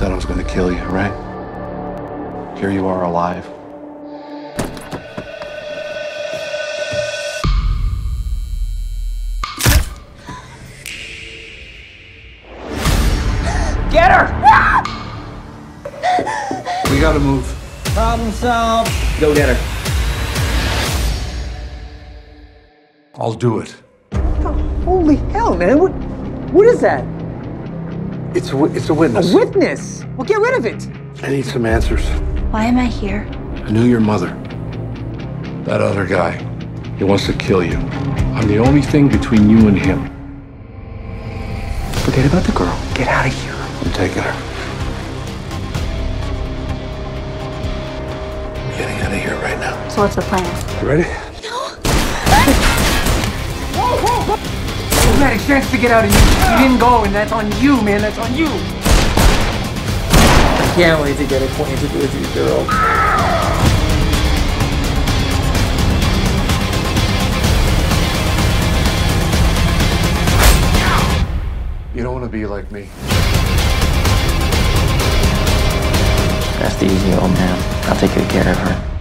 said I was going to kill you, right? Here you are alive. Get her! We gotta move. Problem solved. Go get her. I'll do it. Holy hell, man. What, what is that? It's a, it's a witness. A witness. witness. Well, get rid of it. I need some answers. Why am I here? I knew your mother. That other guy. He wants to kill you. I'm the only thing between you and him. Forget about the girl. Get out of here. I'm taking her. I'm getting out of here right now. So what's the plan? You ready? You had a chance to get out of here. You didn't go, and that's on you, man. That's on you. I can't wait to get acquainted with you, girl. You don't want to be like me. That's the easy, old man. I'll take good care of her.